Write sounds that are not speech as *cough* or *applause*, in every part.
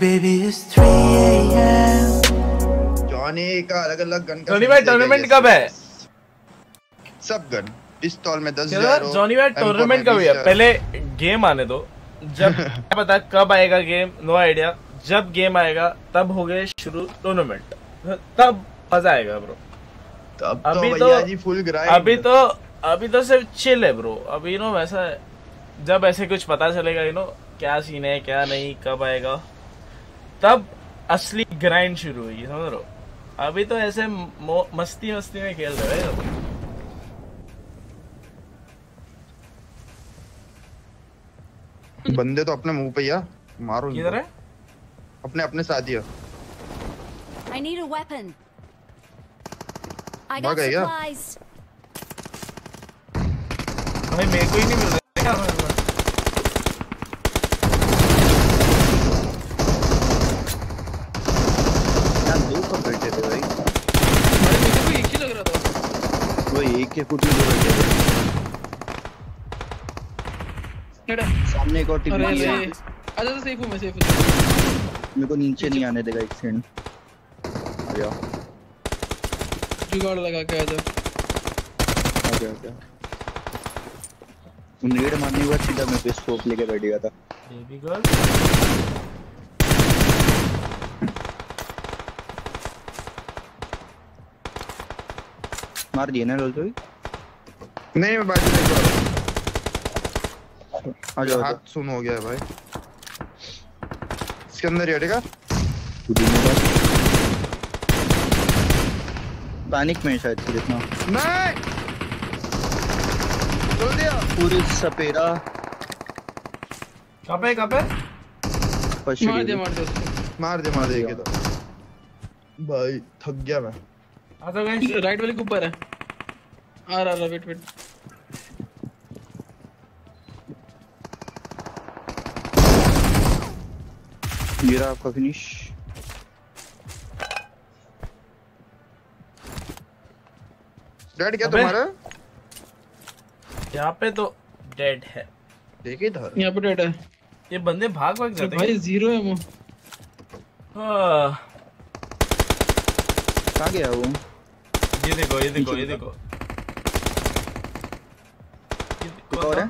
Baby, it's 3 a.m. Johnny का अलग अलग गन जॉनी भाई टूर्नामेंट कब है? सब गन पिस्तौल में दस चलो जॉनी भाई टूर्नामेंट कब है? पहले गेम आने दो। जब *laughs* पता कब आएगा गेम नो आइडिया जब गेम आएगा तब हो गए शुरू टूर्नामेंट तब मज़ा आएगा ब्रो तब अभी तो तो- जी फुल अभी तो अभी तो सिर्फ़ चिल है ब्रो अभी नो वैसा है। जब ऐसे कुछ पता चलेगा यू नो क्या सीन है क्या नहीं कब आएगा। तब असली ग्राइंड शुरू होगी समझ रहे हो अभी तो ऐसे मस्ती मस्ती में खेल रहे हो बंदे तो अपने मुँह पे या मारो। किधर है अपने अपने साथ ही है I need a weapon. I got supplies. भाई मेरे को ही नहीं मिल रहा है क्या करूँ मैं? यार दो कब बैठे थे भाई भाई मेरे को एक ही लग रहा था वो एक के कुछ सामने एक और टीम है आजा तो सेफ़ हूँ मैं सेफ़ हूँ। मेरे को नीचे नहीं आने देगा एक सेकंड आ जाओ जुगाड़ लगा के आजा आ गया आ गया। नेड मारने के बाद सीधा मैं पे स्कोप लेके बैठ गया था। बेबी गर्ल मार दिए ना रोल तो भी? नहीं मैं बाजू नहीं कर आ जाओ हाथ सुन हो गया है भाई। इसके अंदर ही हटेगा में पैनिक में शायद फिर इतना। नहीं! चल दिया। पूरी सपेरा। कहाँ पे कहाँ पे? मार दे मार दे मार दे मार दे एक तो भाई थक गया मैं। आ जाओ गाइस राइट वाले के ऊपर है आ रहा रहा वेट वेट गिरा आपका फिनिश डैड क्या तुम्हारा? यहाँ पे तो डेड है। देखे था यहाँ पे डेड है। ये बंदे भाग भाग जाते भाई ज़ीरो है वो। हाँ, कहाँ गया वो? ये देखो ये देखो ये देखो और है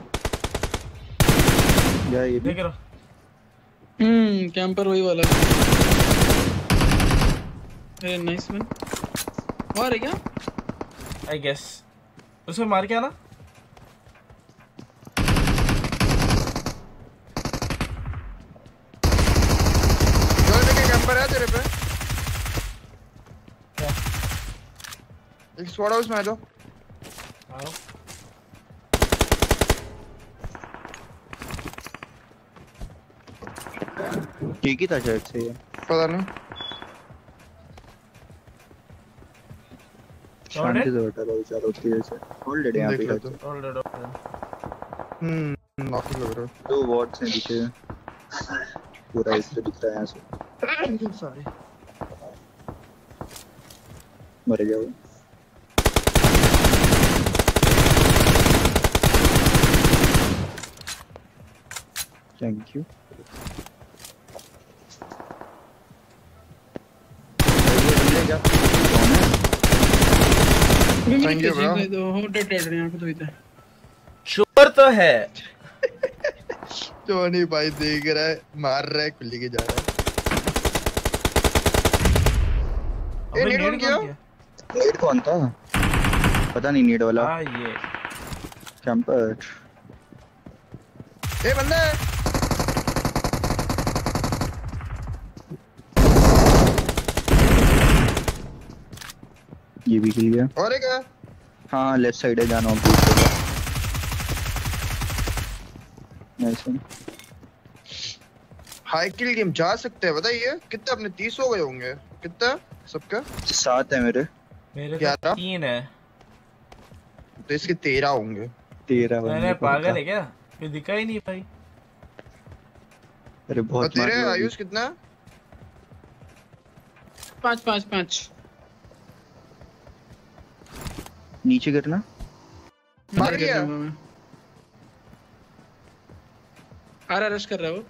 या ये भी देख रहा हम्म कैंपर वही वाला अरे नाइस मैन और है क्या आई गेस उसमें मार के आना जो लेके कैंपर है तेरे पे क्या? एक स्क्वाड हाउस में आ जाओ आओ ठीक ही था शायद से ये पता नहीं शांति से बैठा बेचारा उसकी वजह से होल्ड है यहाँ पे तो ऑलरेडी हम्म नॉक लग रहा दो वॉर्ड्स हैं पीछे। पूरा इस पे दिख रहा है यहाँ से। *coughs* है सॉरी मर गया वो थैंक यू क्या कौन है अभी मैंने Thank you, किसी bro. को दो हो डेड डेड यहाँ पे तो तो है। टोनी भाई देख रहा है मार रहा है खुली के जा रहा है। अबे नीड नीड कौन किया? कौन था? पता नहीं नीड वाला। हाँ ये। कैंपर ए बंदा! है ये भी किल गया और एक है। हाँ लेफ़्ट साइड है जाना पीछे नाइस हाई किल गेम जा सकते हैं बताइए। कितने अपने तीस हो गए होंगे? कितना सबका? सात है मेरे। मेरे तो ग्यारह? तीन है। तो इसके तेरह होंगे। तेरह मैंने बंदे पागल है क्या? कोई दिखा ही नहीं भाई। अरे और बहुत तेरे मार आयुष कितना? पाँच पाँच पाँच। नीचे गिरना। मार गया आ रहा रश कर रहा है वो।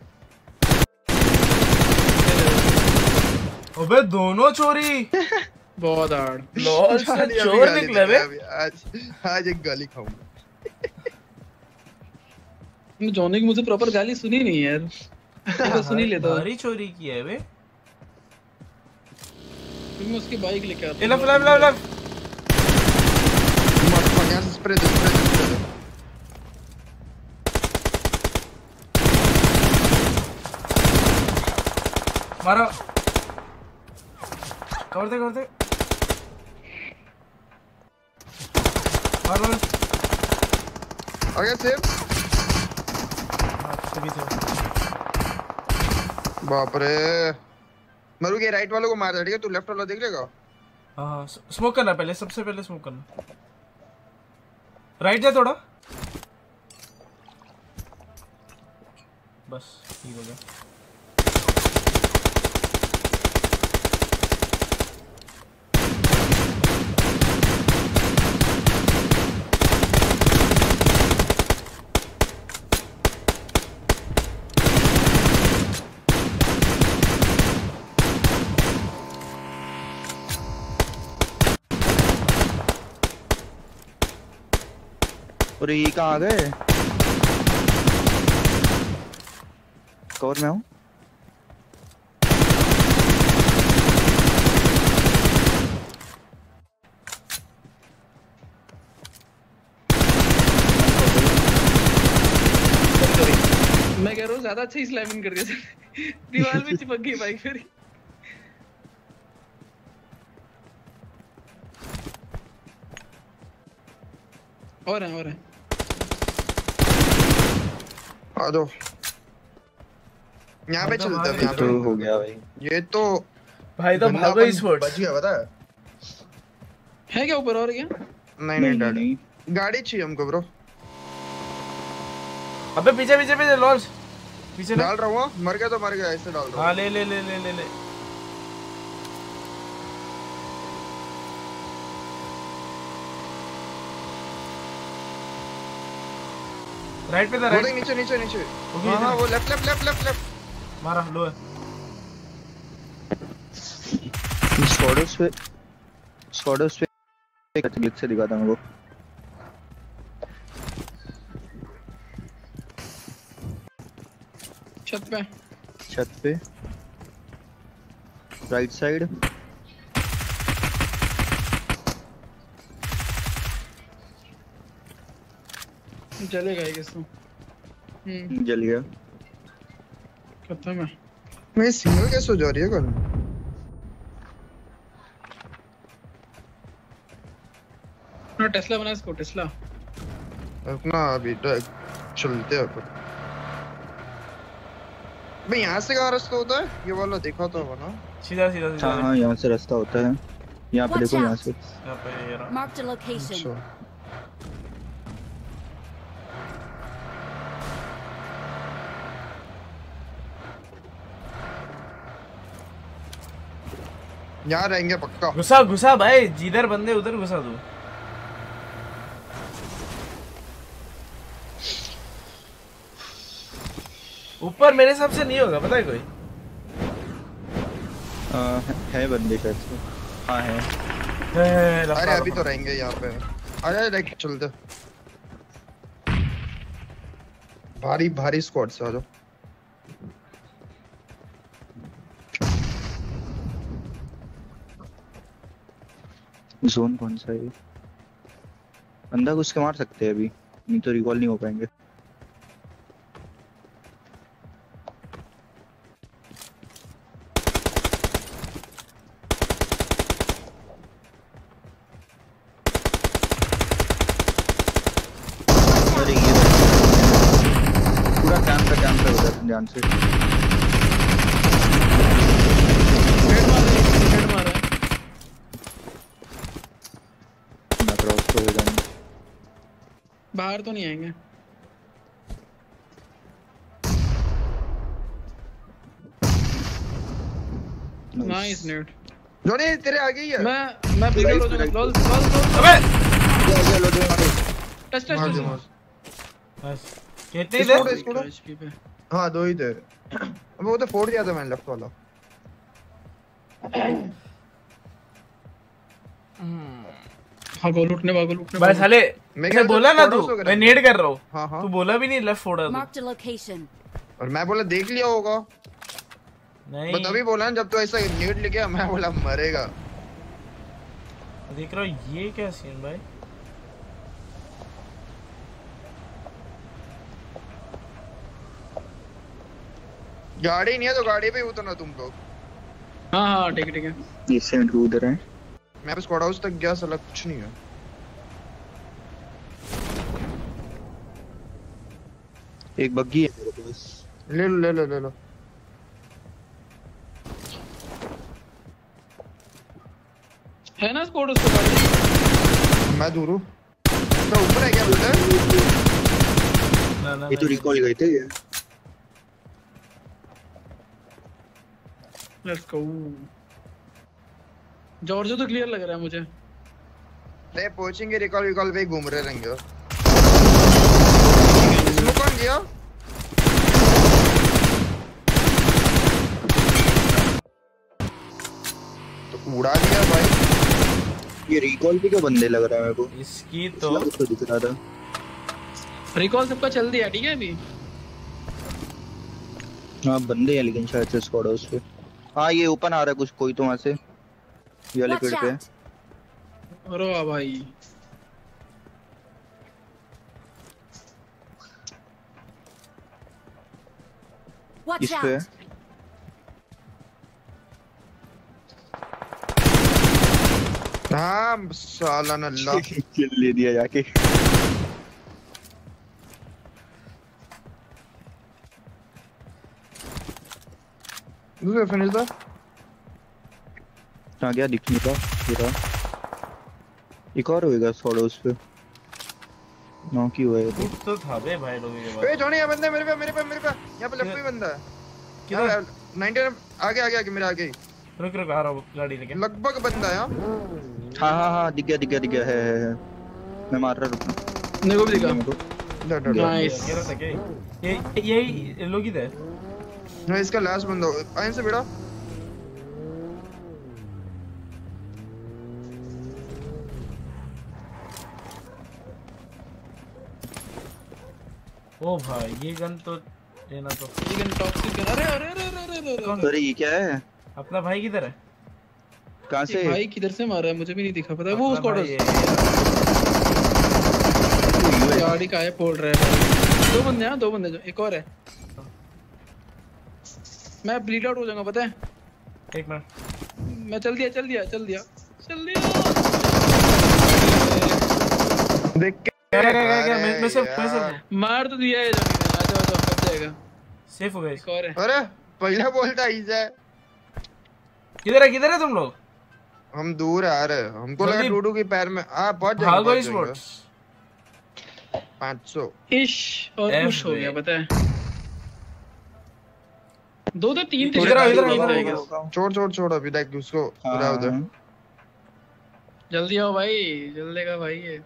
अबे दोनों चोरी। *laughs* बहुत हार्ड लॉल *laughs* चोर निकले बे आज आज एक गाली खाऊँगा। जॉनी की मुझे प्रॉपर गाली सुनी नहीं यार। *laughs* बार सुन ही लेता हूँ भारी चोरी की है बे फिर मैं उसकी बाइक लेके आते लफ लफ लफ लफ मत यहाँ से स्प्रे दे स्प्रे दे स्प्रे दे मारो कर दे कर दे मार आ गया सेव हाँ, बाप रे मरु के राइट वालों को मार दे ठीक है? तू लेफ़्ट वाला देख लेगा? हाँ हाँ स्मोक करना पहले सबसे पहले स्मोक करना। राइट जा थोड़ा। बस ठीक हो गया। और ये कहाँ आ गए? कवर में हूँ। मैं कह रहा हूँ ज़्यादा अच्छा स्लैमिंग कर दिया दीवार में चिपक गई बाइक मेरी। और है और है। आ जाओ यहाँ पे चलते हैं यहाँ तो पे हो गया भाई? ये तो भाई तो भाग अपन स्पोर्ट्स बच गया पता है? है क्या ऊपर और क्या? नहीं नहीं डैड। गाड़ी चाहिए हमको ब्रो अबे पीछे पीछे पीछे लॉन्च पीछे डाल रहा हूँ मर गया तो मर गया ऐसे डाल रहा हाँ। हूँ ले ले ले ले ले। राइट पे था राइट नीचे नीचे नीचे। हाँ इधर। हाँ वो left left left left left मारा लो। है स्क्वाडर्स पे स्क्वाडर्स पे एक क्लिक से दिखाता हूँ वो छत पे। छत पे। राइट साइड चलेगा ये किसको? हम्म। जल गया। खत्म है। मैं सिंगल कैसे हो जा रही है कल? ना टेस्ला बना इसको टेस्ला। अपना अभी तक चलते हैं अपन। भाई यहाँ से कहाँ रास्ता होता है? ये वाला देखा तो होगा ना। सीधा सीधा सीधा। हाँ हाँ यहाँ से रास्ता होता है। यहाँ पे देखो यहाँ से। यहाँ पे ये रहा। Marked a location. यहाँ रहेंगे पक्का। घुसा घुसा भाई जिधर बंदे उधर घुसा दो ऊपर मेरे हिसाब से नहीं होगा पता है कोई? आ, है- है बंदे हाँ है है, अरे अभी तो रहेंगे यहाँ पे। अरे लाइक चलते भारी भारी स्क्वाड से आ जाओ। जोन कौन सा है? अंदर घुस के मार सकते हैं अभी। नहीं तो रिकॉल नहीं हो पाएँगे। ये पूरा कैंप पे कैंप पे उधर, ध्यान से। बाहर तो नहीं आएँगे। नाइस नेट जोनी तेरे आगे ही है। मैं मैं हो जाऊँगा लॉल लॉल लॉल अबे! मारे टच टच बस। कितनी हाँ दो ही थे अबे वो तो फोड़ दिया था मैंने लेफ़्ट वाला। हाँ गोल उठने वाला गोल उठने भाई साले मैं मैं क्या बोला ना तू? मैं नेड कर रहा हूँ। हाँ हाँ। तू बोला भी नहीं लेफ़्ट फोड़ा तू। और मैं बोला देख लिया होगा। नहीं। मैं तभी बोला ना जब तू ऐसा न्यूड लिखा मैं बोला मरेगा। देख रहा हूँ ये क्या सीन भाई? गाड़ी नहीं है तो गाड़ी पे उतरना तुम लोग। हाँ हाँ ठीक ठीक है। ये सेंट उधर है? मैं बस स्क्वाड हाउस तक गया साला कुछ नहीं है एक बग्गी है मेरे पास। ले लो ले लो ले लो। है ना स्कोर उसको गाड़ी मैं दूर हूँ। तो ऊपर है क्या बोलते ना ना ये तो रिकॉल गए थे ये। लेट्स गो जॉर्जो तो क्लियर लग रहा है मुझे। नहीं पहुँचेंगे रिकॉल रिकॉल पे घूम रहे रहेंगे इसमें कौन गया तो उड़ा दिया भाई। ये रिकॉल पे क्यों बंदे लग रहा है मेरे को? इसकी तो तो दिख रहा था। रिकॉल सबका चल दिया ठीक है अभी? हाँ बंदे हैं लेकिन शायद से स्क्वाड हाउस पे। हाँ ये ओपन आ रहा है कुछ कोई तो वहाँ से। ये वाले पेड़ पे अरे वाह भाई। इस पे। है साला नल्ला किल ले दिया जाके। दूसरा फिनिश था कहाँ गया दिख नहीं रहा ये रहा एक और होएगा स्क्वाड हाउस पे नॉक ही हुआ है तो तो था बे भाई लोगों के ए पास जॉनी ये बंदा मेरे पे मेरे पे मेरे पे यहाँ पे लेफ़्ट पे बंदा है किधर? यहाँ पे 19 आगे आगे आगे मेरे आगे रुक रुक आ रहा हूँ गाड़ी लेके लगभग बंदा है हाँ हाँ हाँ हाँ दिख गया दिख गया दिख गया है है है मैं मार रहा रुकना मेरे को भी दिखा मेरे को। नाइस रहा था क्या ये यही लोग इधर हाँ इसका लास्ट बंदा हो आइन से बेटा ओ भाई ये गन तो लेना तो। लेकिन टॉक्सिक अरे अरे अरे अरे अरे अरे अरे। ये क्या है? अपना भाई किधर है? कहाँ से? भाई किधर से मारा है मुझे भी नहीं दिखा पता है? वो स्क्वाड है। गाड़ी का है। फोड़ रहा है दो बंदे हैं दो बंदे जो एक और है। मैं ब्लीड आउट हो जाऊँगा पता है? एक मिनट। मैं चल दिया चल दिया चल दिया। चल दिया। देख के क्या क्या क्या क्या मैं। मार तो दिया है जाएगा सेफ़ हो गए एक और है अरे पहले बोलता ईजा है किधर है किधर है तुम लोग हम दूर आ रहे हैं हमको लगा टूडू के पैर में आ पहुँच भागो जाएँगे इस स्पोर्ट्स 500 इश और पुश हो गया पता है दो तो तीन थे इधर इधर। छोड़ छोड़ छोड़ अभी देख उसको हाँ, उधर हाँ। जल्दी आओ भाई जल्दी का भाई ये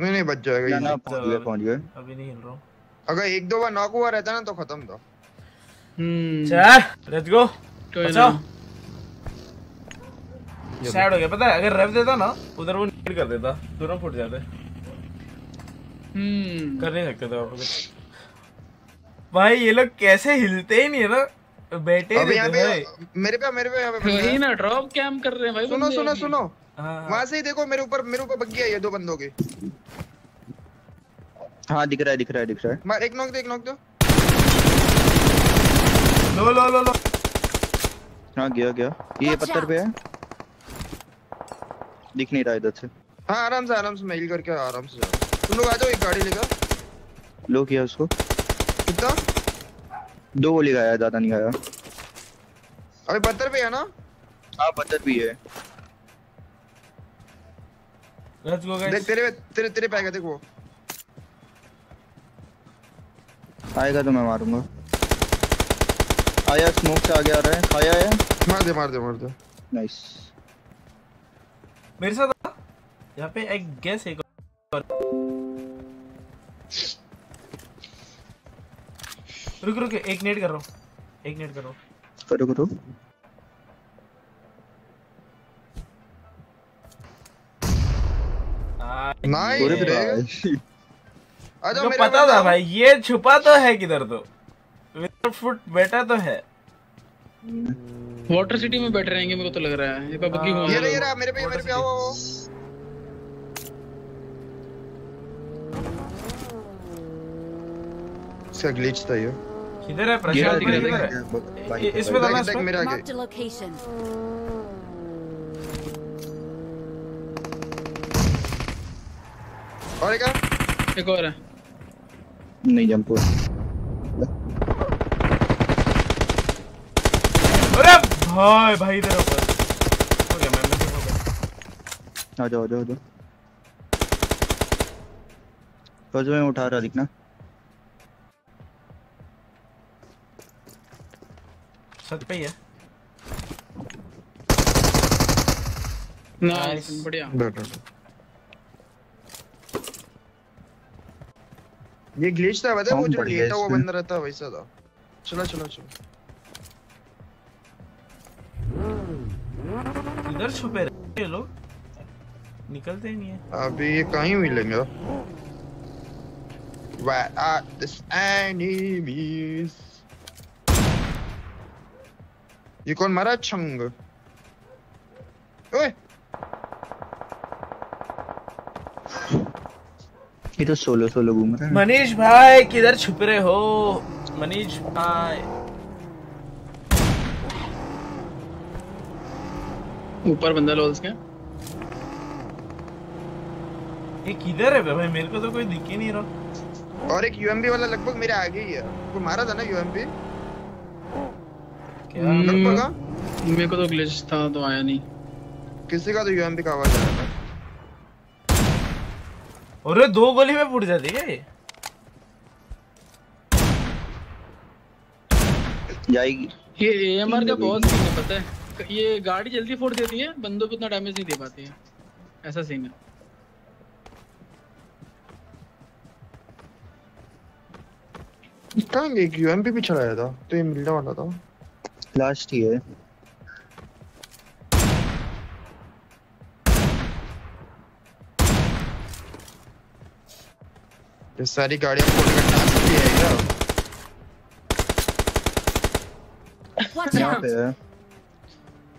नहीं नहीं बच जाएगा। ना पहुँच गए पहुँच गए अभी नहीं हिल रहा हूँ। अगर एक दो बार नॉक हुआ रहता ना तो खत्म था हम्म। चल लेट्स गो अच्छा ना सैड हो गया। पता है अगर रेव देता ना उधर वो नीड कर देता। दोनों फुट जाते। हम्म। कर नहीं सकते थे वहाँ भाई ये लोग कैसे हिलते ही नहीं है ना? बैठे ही यहाँ पे मेरे पे मेरे पे यहाँ पे वही ना ड्रॉप कैम्प कर रहे हैं भाई सुनो सुनो सुनो। हाँ वहाँ से ही देखो मेरे ऊपर मेरे ऊपर बग्गी आई है दो बंदों की। हाँ दिख रहा है दिख रहा है दिख रहा है। मार एक नॉक दे एक नॉक दो। लो लो लो लो। हाँ गया गया। ये पत्थर पे है। दिख नहीं रहा इधर से। हाँ आराम से आराम से मेल करके आराम से जाओ तुम लोग आ जाओ एक गाड़ी लेकर। लो किया उसको। कितना? दो गोली गाया ज़्यादा नहीं गाया अभी पत्थर पे है ना? हाँ पत्थर भी है। लेट्स गो गाइस देख तेरे तेरे तेरे पे आएगा देख वो। आएगा तो मैं मारूँगा। आया स्मोक से आगे आ रहा है। खाया है? मार दे मार दे मार दे। नाइस मेरे साथ आ। यहाँ पे आई गेस एक और। रुक रुक एक नेट कर रहा हूँ। एक नेट कर रहा हूँ। करो करो मेरे पता था भाई ये छुपा तो है किधर तो? फुट बेटा तो है। वाटर सिटी में बैठे रहेंगे मेरे को तो लग रहा है। ये पबजी हाँ। ये घुमा रहा ये रहा मेरे पे मेरे पे आओ आओ इसका ग्लिच था ये। किधर है प्रशांत? किधर है? इसमें डालना मेरे आगे। और एक है? एक और है नहीं जंप अरे भाई भाई इधर ऊपर हो गया मैं मैं हो गया आ जाओ आ जाओ आ जाओ फ़र्स्ट में उठा रहा दिखना। छत पे ही है। नाइस बढ़िया। बैठ ये ग्लिच था पता है वो जो लेटा हुआ बंदा रहता है वैसा था चलो चलो चलो। इधर छुपे रहे लोग। निकलते ही नहीं है। अभी ये कहीं मिलेंगे Where are the enemies? ये कौन मारा? छंग। ये तो सोलो सोलो घूम रहा है मनीष भाई किधर छुप रहे हो? मनीष भाई। ऊपर बंदा लोल्स के। ये किधर है भाई? मेरे को तो कोई दिख ही नहीं रहा। और एक यूएमपी वाला लगभग मेरे आगे ही है। को मारा था ना यूएमपी क्या। लगभग? मेरे को तो ग्लिच था तो आया नहीं। किसी का तो यूएमपी का आवाज़ आ रहा था अरे दो गोली में फूट जाती है ये? जाएगी। ये एएमआर का बहुत सीन है पता है? ये गाड़ी जल्दी फोड़ देती है बंदों को इतना डैमेज नहीं दे पाती है। ऐसा सीन है। कहाँ गई यूएमपी भी चलाया था तो ये मिलने वाला था। लास्ट ही है ये सारी गाड़ियाँ फोड़ने का टास्क भी है क्या? यहाँ पे है।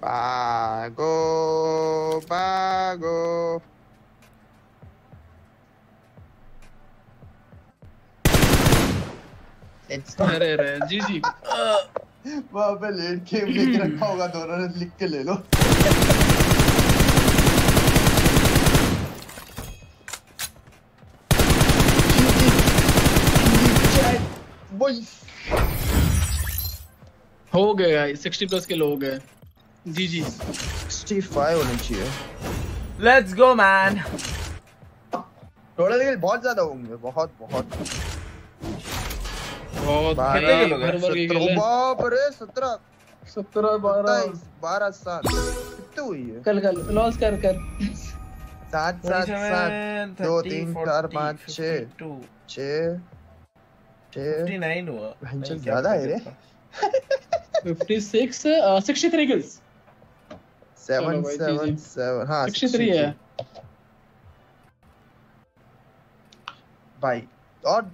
भागो भागो। अरे अरे जी जी। वहाँ पे लेट के लिख रखा होगा दोनों ने लिख के ले लो। हो गया 60 प्लस के लोग गए जी जी। 65 होने चाहिए। लेट्स गो मैन थोड़ा लेकिन बहुत ज़्यादा होंगे बहुत बहुत। बहुत कितने के लोग हैं? बाप रे सात कितने हुई है कल कल। लॉस कर कर। सात सात सात। दो तीन चार पाँच छः छः छः नाइन हुआ भैंचोद ज़्यादा है रे। 56 uh, 63 किल्स सेवन भाई, सेवन जी, जी। सेवन हाँ 63 है। भाई और